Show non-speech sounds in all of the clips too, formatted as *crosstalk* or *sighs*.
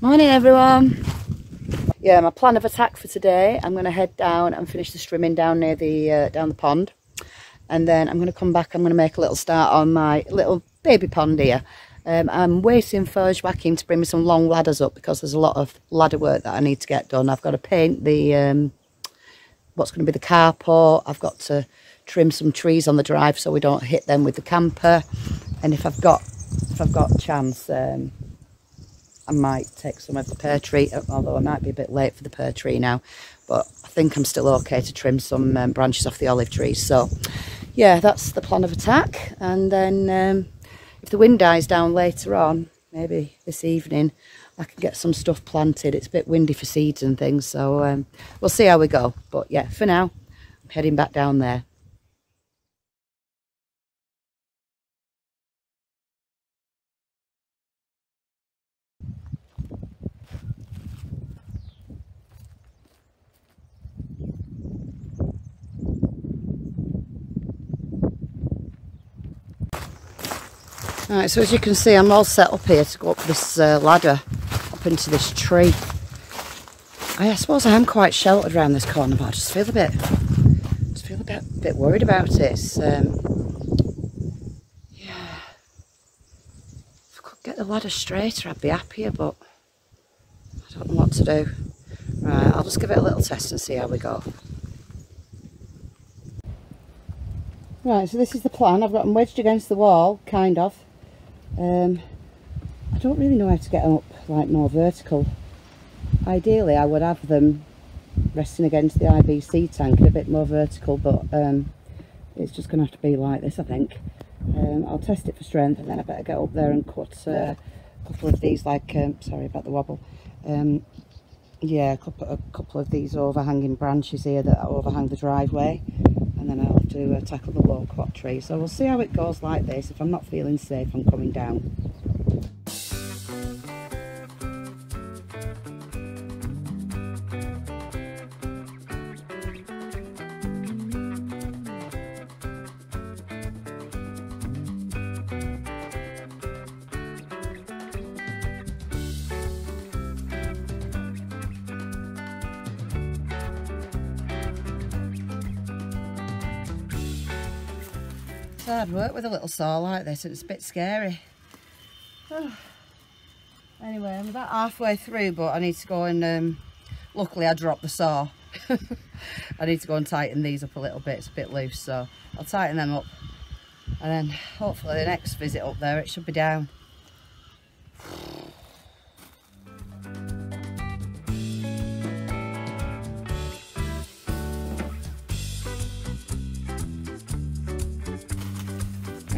Morning everyone. Yeah, my plan of attack for today, I'm going to head down and finish the strimming down near the uh, down the pond. And then I'm going to come back, I'm going to make a little start on my little baby pond here. Um, I'm waiting for Joaquin to bring me some long ladders up because there's a lot of ladder work that I need to get done. I've got to paint the, um, what's going to be the carport. I've got to trim some trees on the drive so we don't hit them with the camper. And if I've got, if I've got chance, um, I might take some of the pear tree, although I might be a bit late for the pear tree now. But I think I'm still okay to trim some um, branches off the olive trees. So, yeah, that's the plan of attack. And then um, if the wind dies down later on, maybe this evening, I can get some stuff planted. It's a bit windy for seeds and things. So um, we'll see how we go. But, yeah, for now, I'm heading back down there. Right, so as you can see, I'm all set up here to go up this uh, ladder, up into this tree. I, I, suppose I am quite sheltered around this corner, but I just feel a bit, just feel a bit, bit worried about it. Um, yeah, if I could get the ladder straighter, I'd be happier, but I don't know what to do. Right, I'll just give it a little test and see how we go. Right, so this is the plan. I've got them wedged against the wall, kind of. Um, I don't really know how to get them up like more vertical. Ideally I would have them resting against the IBC tank a bit more vertical but um, it's just to have to be like this I think. Um, I'll test it for strength and then I better get up there and cut uh, a couple of these like, um, sorry about the wobble, um, yeah, a couple, a couple of these overhanging branches here that overhang the driveway then I'll have to uh, tackle the loquat tree. So we'll see how it goes like this. If I'm not feeling safe, I'm coming down. Work with a little saw like this. And it's a bit scary. *sighs* Anyway, I'm about halfway through, but I need to go and, um, luckily I dropped the saw. *laughs* I need to go and tighten these up a little bit. It's a bit loose, so I'll tighten them up. And then hopefully the next visit up there, it should be down.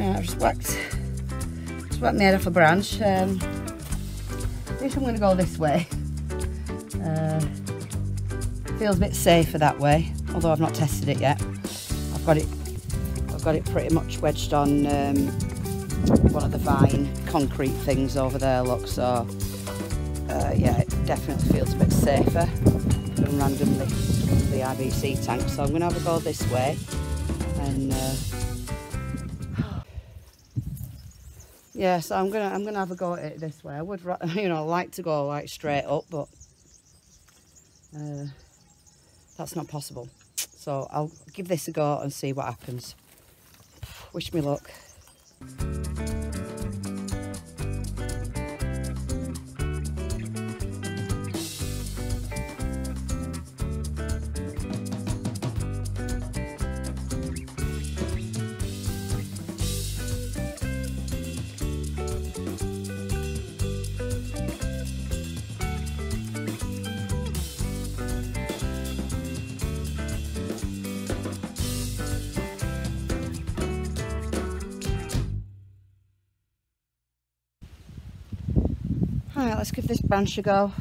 I've just whacked, just whacked my head off a branch. Um, I think I'm going to go this way. Uh, feels a bit safer that way, although I've not tested it yet. I've got it, I've got it pretty much wedged on um, one of the vine concrete things over there. Look, so uh, yeah, it definitely feels a bit safer than randomly the IBC tank. So I'm going to have a go this way yeah so i'm gonna i'm gonna have a go at it this way. I would *laughs* you know like to go like straight up but uh, that's not possible. So i'll give this a go and see what happens. Wish me luck let's give this branch a go.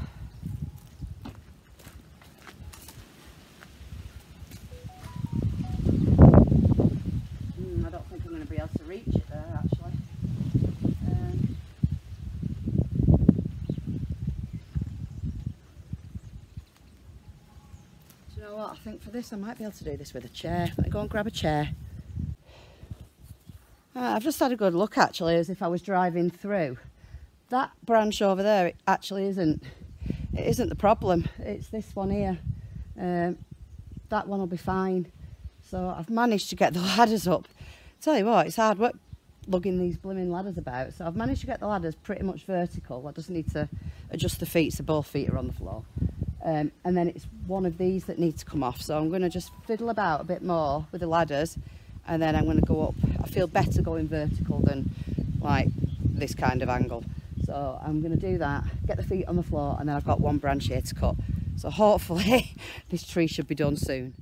Hmm, I don't think I'm going to be able to reach it there actually. Um, do you know what? I think for this I might be able to do this with a chair. Let me go and grab a chair. Uh, I've just had a good look actually as if I was driving through that branch over there it actually isn't it isn't the problem. It's this one here. Um, that one will be fine. So I've managed to get the *laughs* ladders up. Tell you what it's hard work lugging these blooming ladders about. So I've managed to get the ladders pretty much vertical. I just need to adjust the feet so both feet are on the floor. Um, and then it's one of these that needs to come off. So I'm going to just fiddle about a bit more with the ladders and then I'm going to go up. I feel better going vertical than like this kind of angle so I'm going to do that, get the feet on the floor and then I've got one branch here to cut. So hopefully *laughs* this tree should be done soon.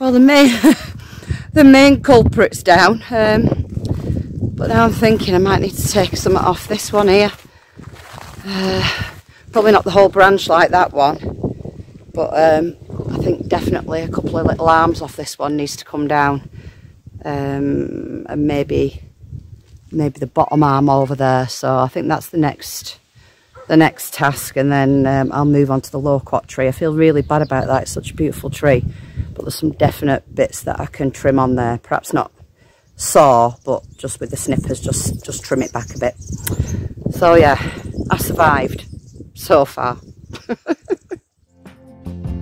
Well, the main *laughs* the main culprit's down, um, but now I'm thinking I might need to take some off this one here. Uh, probably not the whole branch like that one, but um, I think definitely a couple of little arms off this one needs to come down, um, and maybe maybe the bottom arm over there. So I think that's the next the next task, and then um, I'll move on to the loquat tree. I feel really bad about that. It's such a beautiful tree but there's some definite bits that I can trim on there. Perhaps not saw but just with the snippers just just trim it back a bit. So yeah I survived so far *laughs*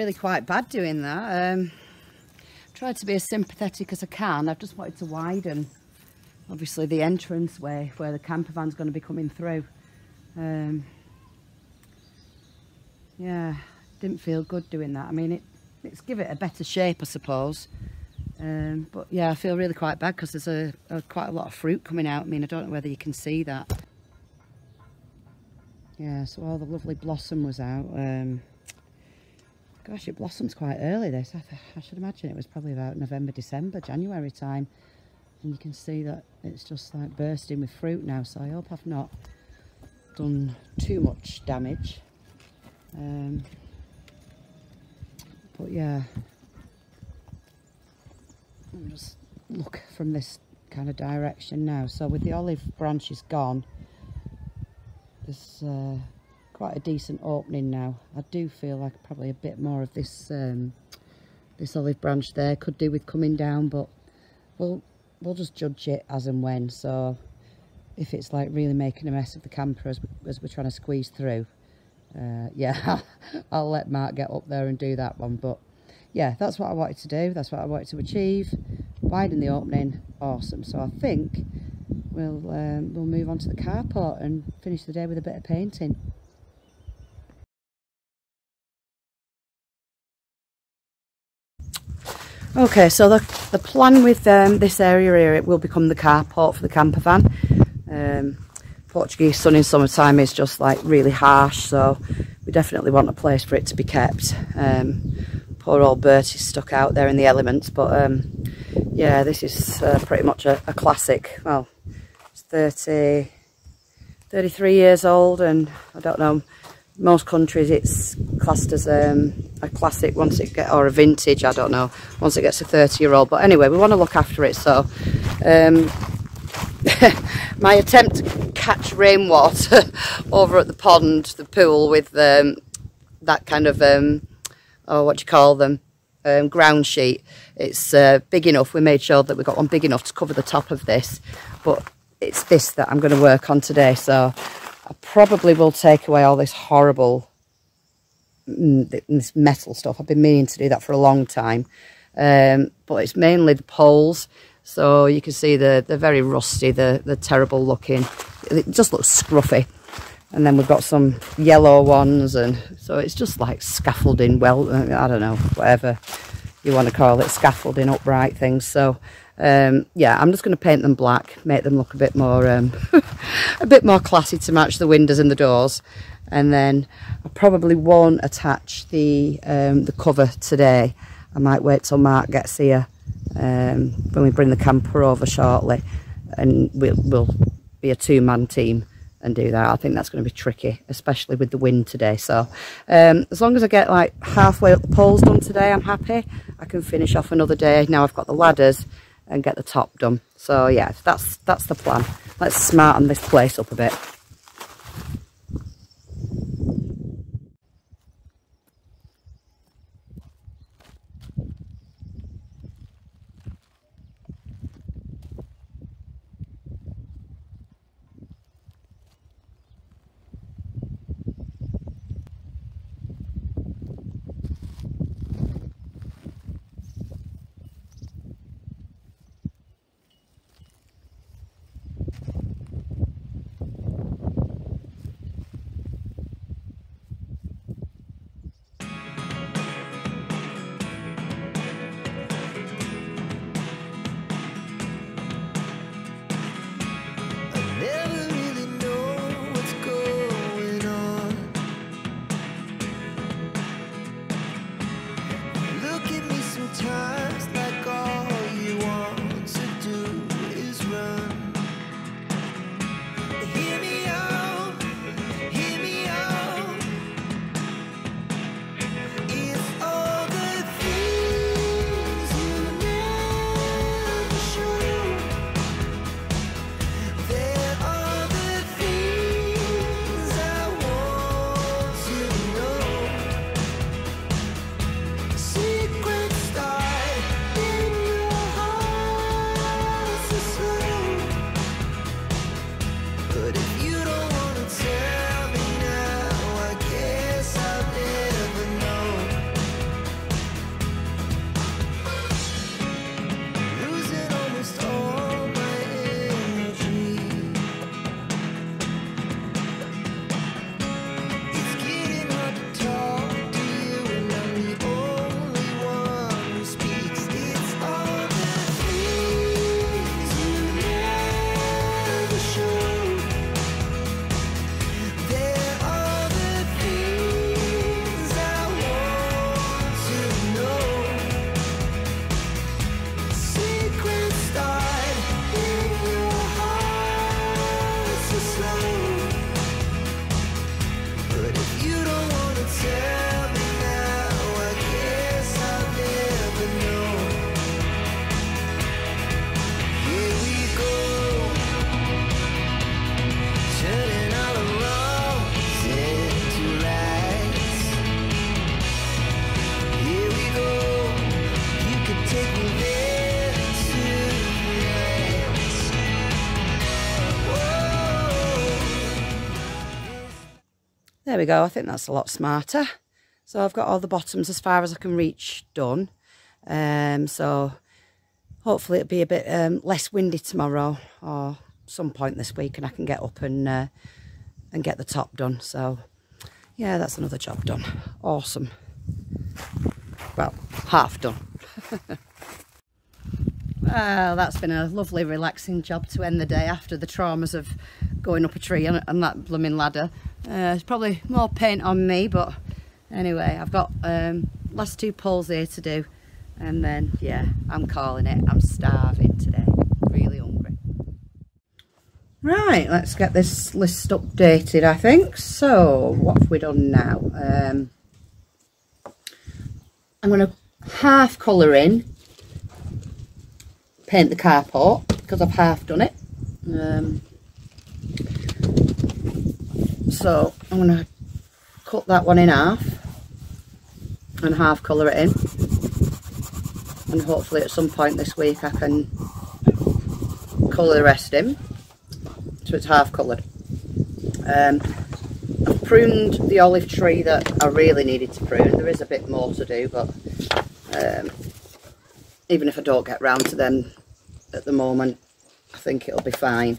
really quite bad doing that. Um, tried to be as sympathetic as I can. I've just wanted to widen, obviously, the entrance way where the camper van's going to be coming through. Um, yeah, didn't feel good doing that. I mean, it, it's give it a better shape, I suppose. Um, but yeah, I feel really quite bad because there's a, a, quite a lot of fruit coming out. I mean, I don't know whether you can see that. Yeah, so all the lovely blossom was out. Um, Gosh, it blossoms quite early this. I, I should imagine it was probably about November, December, January time. And you can see that it's just like bursting with fruit now. So I hope I've not done too much damage. Um, but yeah, just look from this kind of direction now. So with the olive branches gone, this uh, quite a decent opening now. I do feel like probably a bit more of this um, this olive branch there could do with coming down, but we'll we'll just judge it as and when. So if it's like really making a mess of the camper as, as we're trying to squeeze through, uh, yeah, *laughs* I'll let Mark get up there and do that one. But yeah, that's what I wanted to do. That's what I wanted to achieve. Widen the opening, awesome. So I think we'll um, we'll move on to the carport and finish the day with a bit of painting. Okay, so the, the plan with um, this area here, it will become the carport for the camper van. Um, Portuguese sun in summertime is just like really harsh, so we definitely want a place for it to be kept. Um, poor old Bertie's stuck out there in the elements, but um, yeah, this is uh, pretty much a, a classic, well, it's 30, 33 years old and I don't know, most countries it's classed as um, a classic once it get or a vintage I don't know once it gets a 30 year old but anyway we want to look after it so um, *laughs* my attempt to catch rainwater *laughs* over at the pond the pool with um, that kind of um, oh what do you call them? Um, ground sheet it's uh, big enough. We made sure that we got one big enough to cover the top of this but it's this that I'm going to work on today so I probably will take away all this horrible mm, this metal stuff. I've been meaning to do that for a long time. Um, but it's mainly the poles. So you can see the, they're very rusty, they're terrible looking. It just looks scruffy. And then we've got some yellow ones. And so it's just like scaffolding, well, I don't know, whatever you want to call it, scaffolding upright things. So um, yeah, I'm just going to paint them black, make them look a bit more, um, *laughs* a bit more classy to match the windows and the doors. And then I probably won't attach the um, the cover today. I might wait till Mark gets here um, when we bring the camper over shortly, and we'll, we'll be a two-man team and do that. I think that's going to be tricky, especially with the wind today. So um, as long as I get like halfway up the poles done today, I'm happy. I can finish off another day. Now I've got the ladders and get the top done. So yeah, that's that's the plan. Let's smarten this place up a bit. We go, I think that's a lot smarter. So I've got all the bottoms as far as I can reach done. Um, so hopefully it'll be a bit um, less windy tomorrow or some point this week and I can get up and uh, and get the top done. So yeah, that's another job done. Awesome. Well, half done. *laughs* well, that's been a lovely relaxing job to end the day after the traumas of going up a tree and, and that blooming ladder. Uh, it's probably more paint on me, but anyway, I've got um, last two poles here to do. And then, yeah, I'm calling it. I'm starving today. Really hungry. Right, let's get this list updated, I think. So, what have we done now? Um, I'm going to half colour in, paint the carport, because I've half done it. Um, so, I'm going to cut that one in half and half colour it in. And hopefully at some point this week I can colour the rest in so it's half coloured. Um, I've pruned the olive tree that I really needed to prune. There is a bit more to do, but um, even if I don't get round to them at the moment, I think it'll be fine.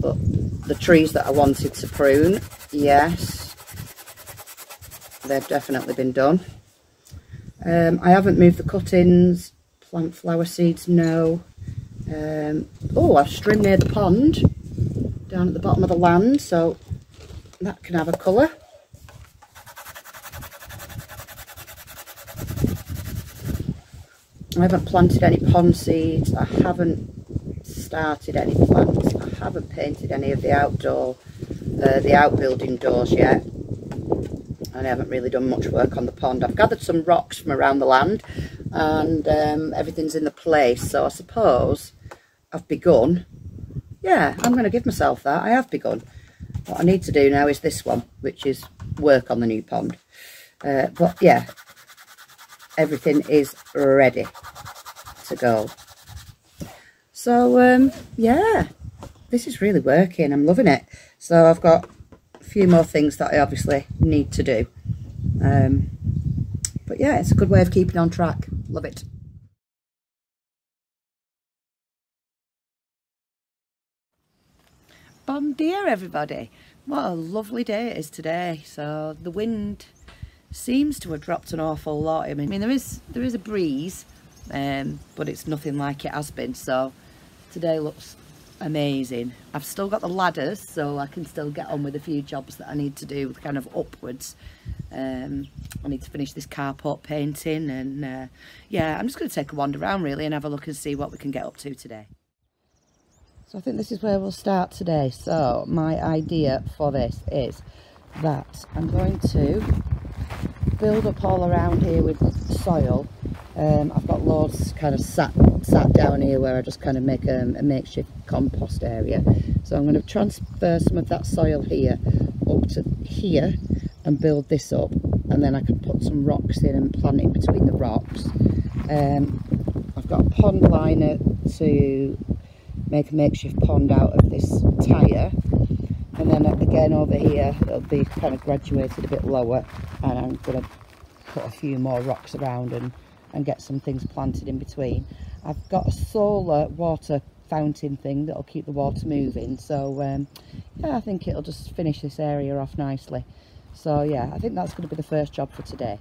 But the trees that I wanted to prune, yes, they've definitely been done. Um, I haven't moved the cuttings, plant flower seeds, no. Um, oh, I've trimmed near the pond down at the bottom of the land so that can have a colour. I haven't planted any pond seeds, I haven't started any plants, I haven't painted any of the outdoor, uh, the outbuilding doors yet and I haven't really done much work on the pond. I've gathered some rocks from around the land and um, everything's in the place so I suppose I've begun yeah, I'm going to give myself that. I have begun. What I need to do now is this one, which is work on the new pond. Uh, but yeah, everything is ready to go. So, um, yeah, this is really working. I'm loving it. So I've got a few more things that I obviously need to do. Um, but yeah, it's a good way of keeping on track. Love it. Bon dia everybody. What a lovely day it is today. So the wind seems to have dropped an awful lot. I mean there is there is a breeze um, but it's nothing like it has been so today looks amazing. I've still got the ladders so I can still get on with a few jobs that I need to do kind of upwards. Um, I need to finish this carport painting and uh, yeah I'm just going to take a wander around really and have a look and see what we can get up to today. So I think this is where we'll start today. So my idea for this is that I'm going to build up all around here with soil. Um, I've got loads kind of sat, sat down here where I just kind of make a, a makeshift compost area. So I'm going to transfer some of that soil here up to here and build this up and then I can put some rocks in and plant it between the rocks. Um, I've got a pond liner to make a makeshift pond out of this tyre and then again over here it'll be kind of graduated a bit lower and I'm going to put a few more rocks around and, and get some things planted in between. I've got a solar water fountain thing that'll keep the water moving so um, yeah I think it'll just finish this area off nicely. So yeah I think that's going to be the first job for today.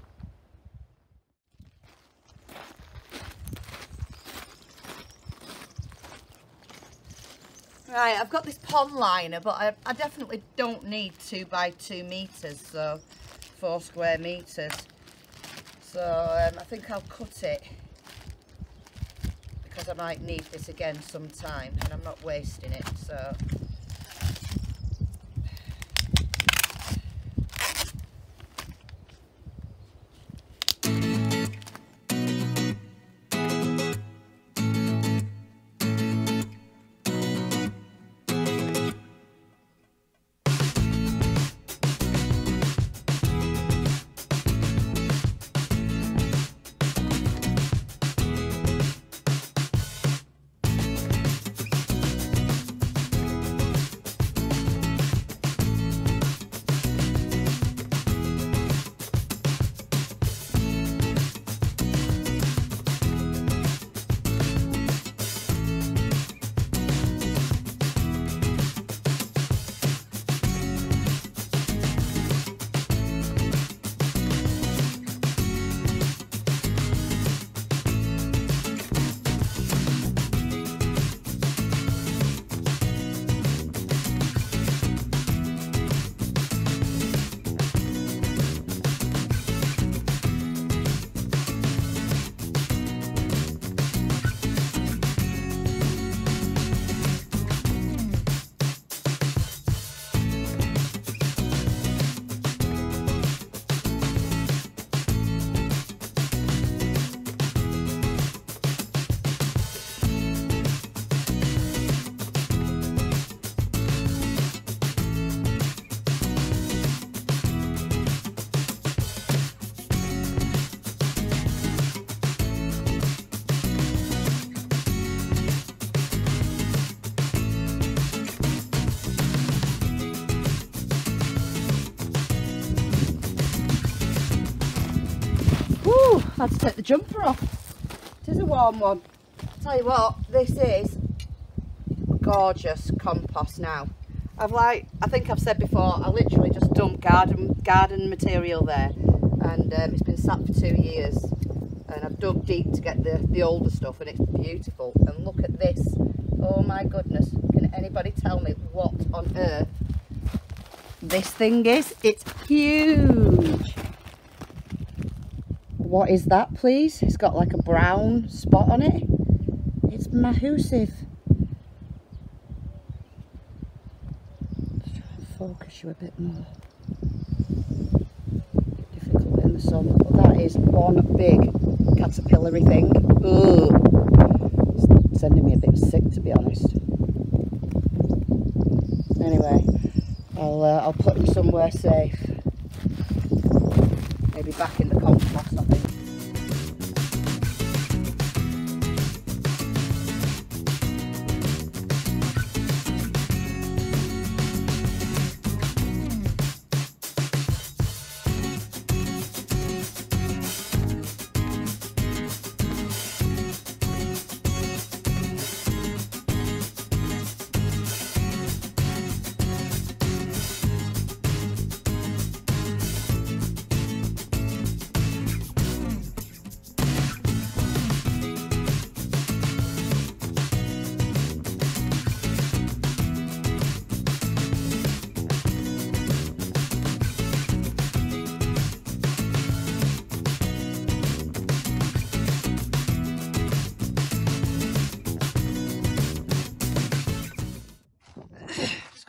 Right, I've got this pond liner, but I, I definitely don't need two by two metres, so four square metres. So um, I think I'll cut it because I might need this again sometime and I'm not wasting it, so had to take the jumper off. It is a warm one. Tell you what, this is gorgeous compost now. I've like, I think I've said before, I literally just dumped garden garden material there and um, it's been sat for two years and I've dug deep to get the, the older stuff and it's beautiful and look at this oh my goodness can anybody tell me what on earth this thing is it's huge what is that please? It's got like a brown spot on it. It's massive focus you a bit more. Difficult in the sun. But that is one big caterpillary thing. Ugh. It's sending me a bit sick to be honest. Anyway I'll uh, I'll put him somewhere safe. Maybe back in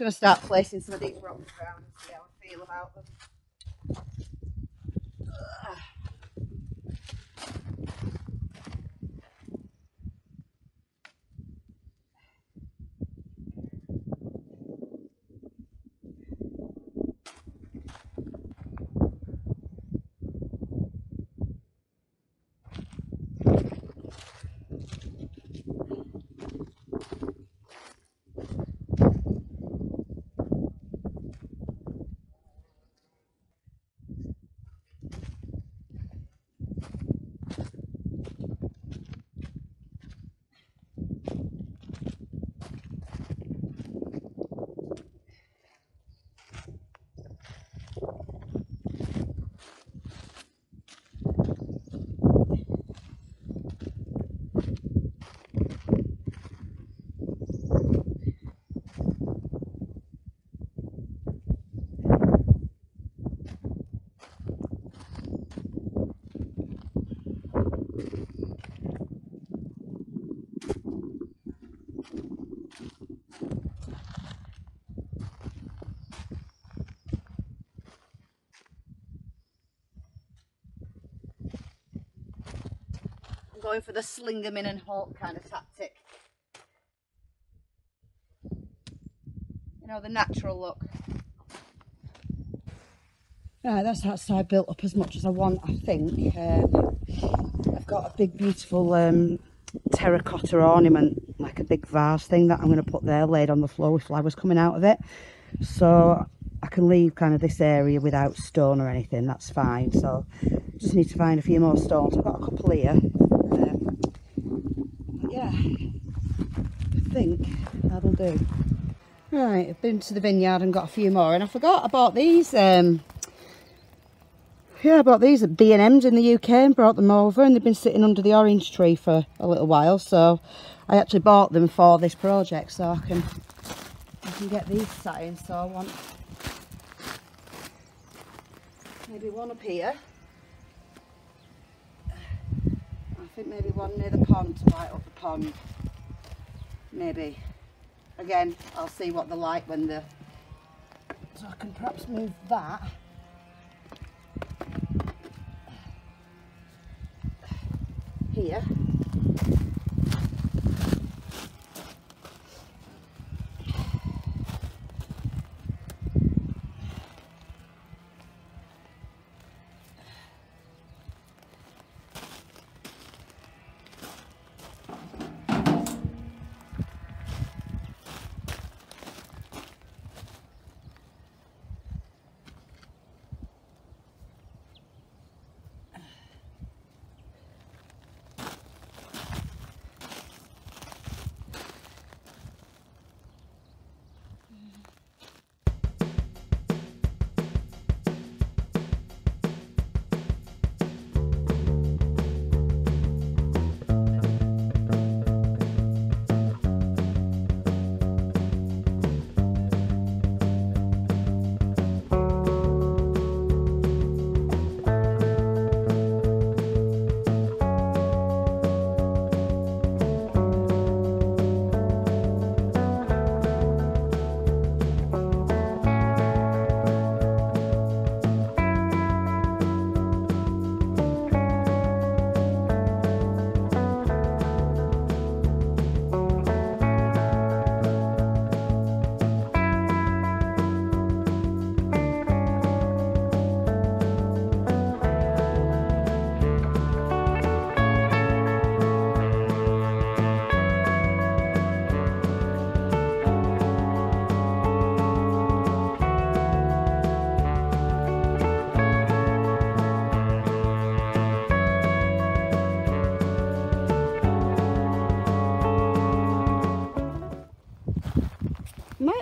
going to start placing some of these rocks around and see how I feel about them. Going for the sling them in and halt kind of tactic. You know, the natural look. Right, that's that side built up as much as I want, I think. Um, I've got a big, beautiful um, terracotta ornament, like a big vase thing that I'm going to put there, laid on the floor with flowers coming out of it. So I can leave kind of this area without stone or anything, that's fine. So just need to find a few more stones. I've got a couple here yeah, I think that'll do. Right, I've been to the vineyard and got a few more, and I forgot about these. Um, yeah, I bought these at B&M's in the UK and brought them over, and they've been sitting under the orange tree for a little while. So I actually bought them for this project, so I can I can get these sat in. So I want maybe one up here. I think maybe one near the pond to light up the pond. Maybe. Again, I'll see what the light when the... So I can perhaps move that. Here.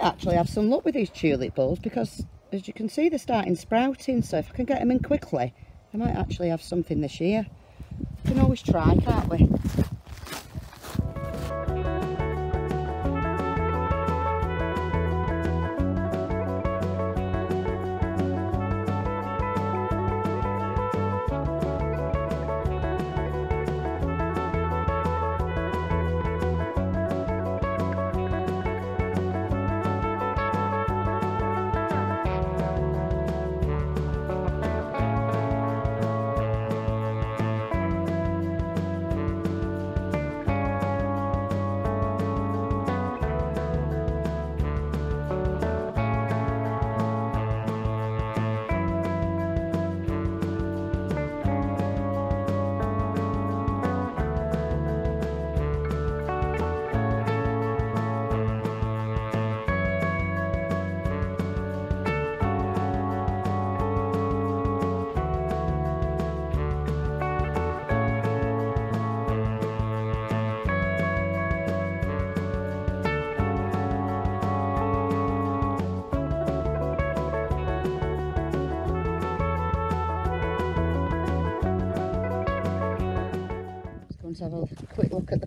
Actually have some luck with these tulip bulbs because as you can see they're starting sprouting so if I can get them in quickly I might actually have something this year. We can always try can't we?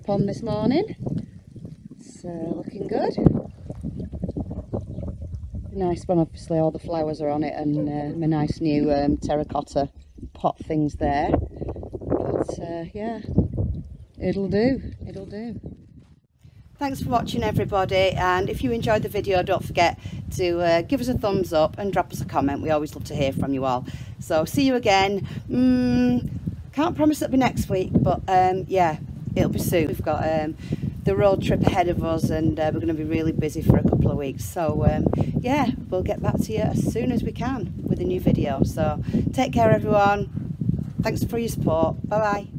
Pond this morning. Uh, looking good. Nice one, obviously all the flowers are on it and uh, my nice new um, terracotta pot things there. But uh, yeah, it'll do, it'll do. Thanks for watching everybody and if you enjoyed the video don't forget to uh, give us a thumbs up and drop us a comment. We always love to hear from you all. So see you again. Mm, can't promise it'll be next week, but um, yeah, it'll be soon. We've got um, the road trip ahead of us and uh, we're going to be really busy for a couple of weeks. So um, yeah, we'll get back to you as soon as we can with a new video. So take care everyone. Thanks for your support. Bye bye.